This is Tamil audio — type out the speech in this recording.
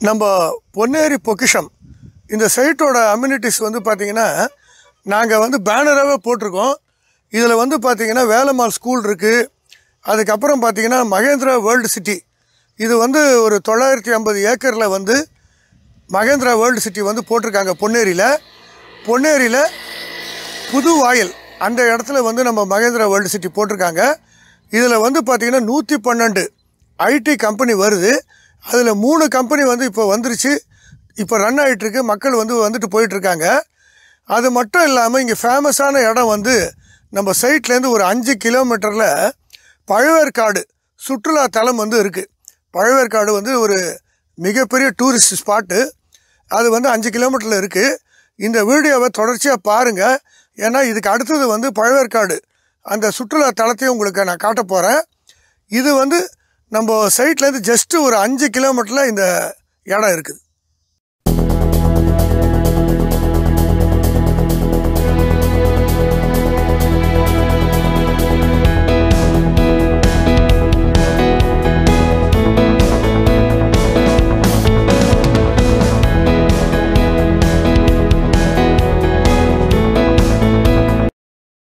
நம்ம பொன்னேரி பொக்கிஷம் இந்த சைட்டோட அம்யூனிட்டிஸ் வந்து பார்த்திங்கன்னா நாங்கள் வந்து பேனராகவே போட்டிருக்கோம். இதில் வந்து பார்த்திங்கன்னா வேலம்மாள் ஸ்கூல் இருக்குது அதுக்கப்புறம் பார்த்திங்கன்னா மகேந்திரா வேர்ல்டு சிட்டி இது வந்து ஒரு தொள்ளாயிரத்தி ஐம்பது ஏக்கரில் வந்து மகேந்திரா வேர்ல்டு சிட்டி வந்து போட்டிருக்காங்க பொன்னேரியில். பொன்னேரியில் புது வாயில் அந்த இடத்துல வந்து நம்ம மகேந்திரா வேர்ல்டு சிட்டி போட்டிருக்காங்க. இதில் வந்து பார்த்திங்கன்னா நூற்றி பன்னெண்டு ஐடி கம்பெனி வருது. அதில் மூணு கம்பெனி வந்து இப்போ வந்துருச்சு. இப்போ ரன் ஆகிட்டுருக்கு மக்கள் வந்து வந்துட்டு போயிட்டுருக்காங்க. அது மட்டும் இல்லாமல் இங்கே ஃபேமஸான இடம் வந்து நம்ம சைட்லேருந்து ஒரு அஞ்சு கிலோமீட்டரில் பழவேற்காடு சுற்றுலா தலம் வந்து இருக்குது பழவேற்காடு வந்து ஒரு மிகப்பெரிய டூரிஸ்ட் ஸ்பாட்டு அது வந்து அஞ்சு கிலோமீட்டரில் இருக்குது இந்த வீடியோவை தொடர்ச்சியாக பாருங்கள் ஏன்னா இதுக்கு அடுத்தது வந்து பழவேற்காடு. அந்த சுற்றுலா தலத்தையும் உங்களுக்கு நான் காட்ட போகிறேன் இது வந்து நம்ம சைட்லேருந்து ஜஸ்ட்டு ஒரு அஞ்சு கிலோமீட்டரில் இந்த இடம் இருக்குது.